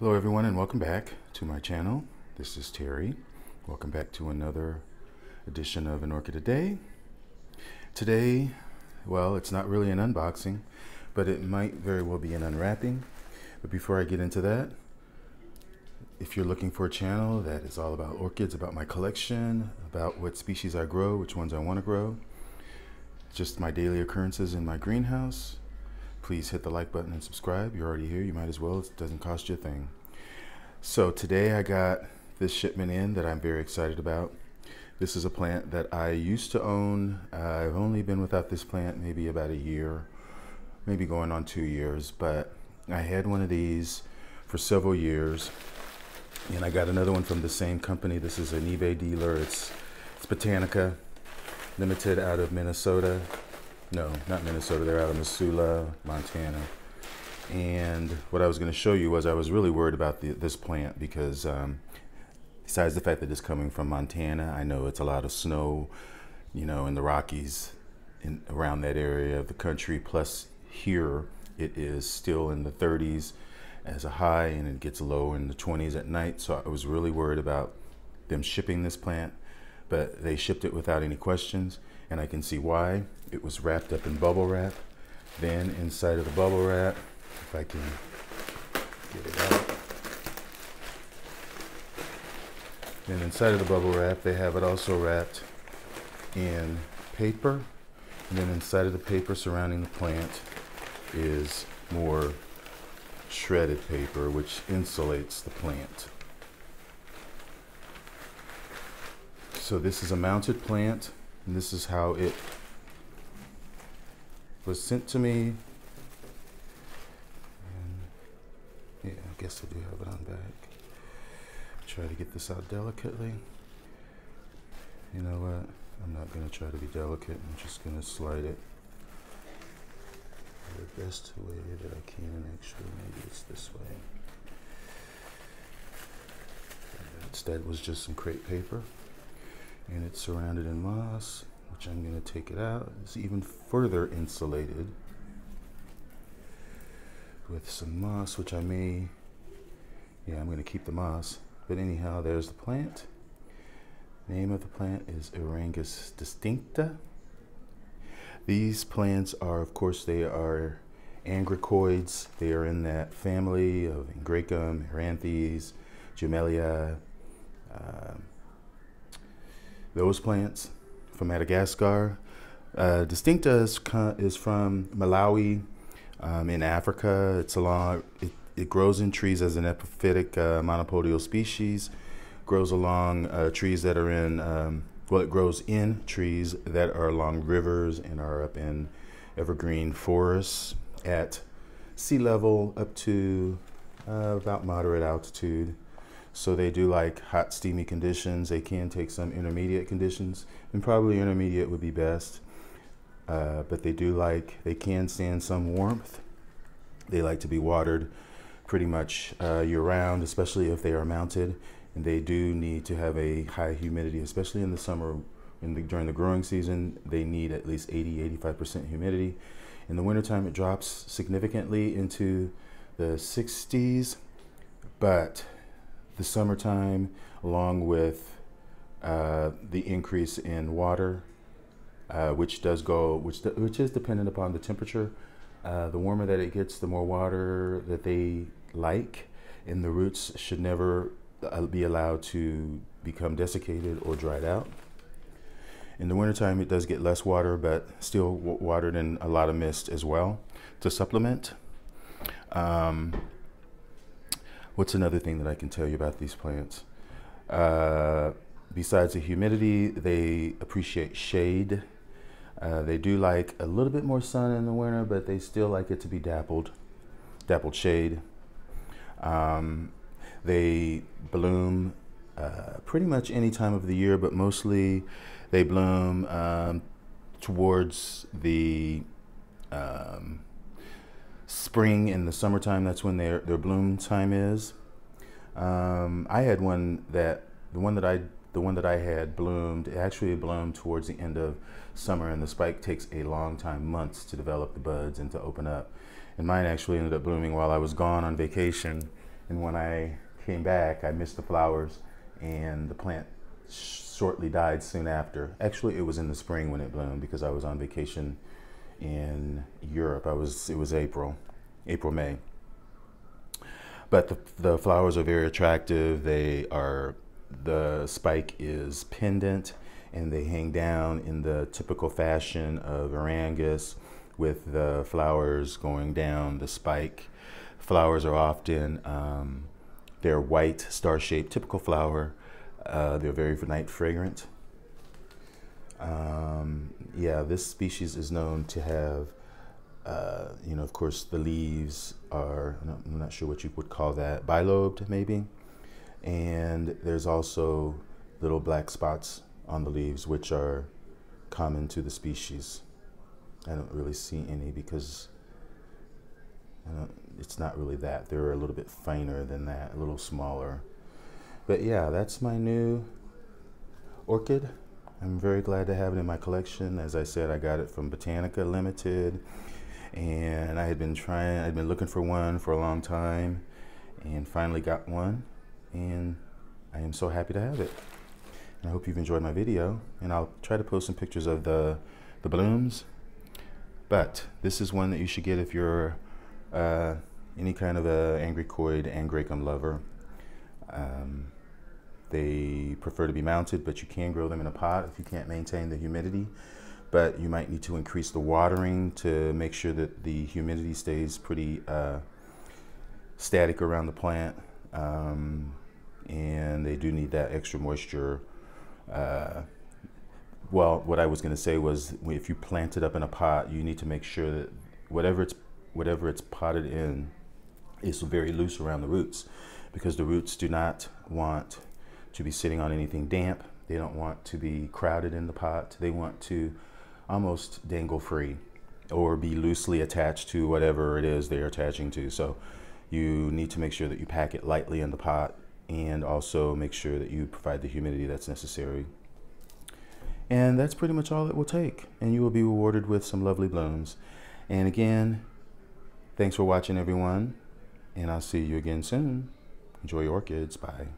Hello everyone and welcome back to my channel. This is Terry. Welcome back to another edition of An Orchid a Day. Today, well, it's not really an unboxing, but it might very well be an unwrapping. But before I get into that, if you're looking for a channel that is all about orchids, about my collection, about what species I grow, which ones I want to grow, just my daily occurrences in my greenhouse, please hit the like button and subscribe. You're already here, you might as well. It doesn't cost you a thing. So today I got this shipment in that I'm very excited about. This is a plant that I used to own. Uh, I've only been without this plant maybe about a year, maybe going on two years, but I had one of these for several years and I got another one from the same company. This is an eBay dealer. It's, it's Botanica Limited out of Minnesota. No, not Minnesota. They're out of Missoula, Montana. And what I was going to show you was I was really worried about the, this plant because um, besides the fact that it's coming from Montana, I know it's a lot of snow, you know, in the Rockies in, around that area of the country. Plus here it is still in the 30s as a high and it gets low in the 20s at night. So I was really worried about them shipping this plant, but they shipped it without any questions. And I can see why. It was wrapped up in bubble wrap. Then inside of the bubble wrap, if I can get it out. Then inside of the bubble wrap, they have it also wrapped in paper. And then inside of the paper surrounding the plant is more shredded paper which insulates the plant. So this is a mounted plant and this is how it was sent to me. And yeah, I guess I do have it on back. Try to get this out delicately. You know what? I'm not going to try to be delicate. I'm just going to slide it the best way that I can. Actually, maybe it's this way. Instead was just some crepe paper and it's surrounded in moss, which I'm going to take it out. It's even further insulated with some moss, which I may, yeah, I'm going to keep the moss. But anyhow, there's the plant. Name of the plant is Aerangis distincta. These plants are, of course, they are angraecoids. They are in that family of Angraecum, Aeranthes, Jumellea, uh, those plants from Madagascar. Uh, Distincta is, is from Malawi um, in Africa. It's along, it, it, grows in trees as an epiphytic uh, monopodial species, grows along uh, trees that are in um, well, it grows in trees that are along rivers and are up in evergreen forests at sea level up to uh, about moderate altitude. So they do like hot, steamy conditions. They can take some intermediate conditions, and probably intermediate would be best. Uh, but they do like, they can stand some warmth. They like to be watered pretty much uh, year round, especially if they are mounted and they do need to have a high humidity, especially in the summer. In the, during the growing season, they need at least 80, 85% humidity. In the wintertime, it drops significantly into the 60s, but the summertime, along with uh, the increase in water, uh, which does go, which, which is dependent upon the temperature. Uh, the warmer that it gets, the more water that they like, and the roots should never uh, be allowed to become desiccated or dried out. In the wintertime, it does get less water, but still watered in a lot of mist as well to supplement. Um, what's another thing that I can tell you about these plants? Uh, besides the humidity, they appreciate shade. Uh, they do like a little bit more sun in the winter, but they still like it to be dappled, dappled shade. Um, they bloom uh, pretty much any time of the year, but mostly they bloom um, towards the um, spring and the summertime. That's when their their bloom time is. Um, I had one that the one that I the one that I had bloomed actually bloomed towards the end of summer, and the spike takes a long time, months, to develop the buds and to open up. And mine actually ended up blooming while I was gone on vacation And when I came back, I missed the flowers, and the plant shortly died soon after. Actually, it was in the spring when it bloomed because I was on vacation in Europe. I was it was April, April May. But the the flowers are very attractive. They are the spike is pendant and they hang down in the typical fashion of Aerangis with the flowers going down the spike. Flowers are often, um, they're white, star-shaped, typical flower. Uh, they're very night fragrant. Um, yeah, this species is known to have, uh, you know, of course, the leaves are, I'm not sure what you would call that, bilobed maybe. And there's also little black spots on the leaves, which are common to the species. I don't really see any because it's not really that. They're a little bit finer than that, a little smaller. But yeah, that's my new orchid. I'm very glad to have it in my collection. As I said, I got it from Botanica Limited. And I had been trying, I'd been looking for one for a long time and finally got one. And I am so happy to have it. I hope you've enjoyed my video and I'll try to post some pictures of the, the blooms. But this is one that you should get if you're uh, any kind of a angraecoid angraecum lover. Um, they prefer to be mounted, but you can grow them in a pot if you can't maintain the humidity. But you might need to increase the watering to make sure that the humidity stays pretty uh, static around the plant. Um, and they do need that extra moisture uh, well, what I was going to say was if you plant it up in a pot, you need to make sure that whatever it's whatever it's potted in is very loose around the roots because the roots do not want to be sitting on anything damp. They don't want to be crowded in the pot. They want to almost dangle free or be loosely attached to whatever it is they're attaching to. So you need to make sure that you pack it lightly in the pot and also make sure that you provide the humidity that's necessary. And that's pretty much all it will take. And you will be rewarded with some lovely blooms. And again, thanks for watching everyone. And I'll see you again soon. Enjoy your orchids. Bye.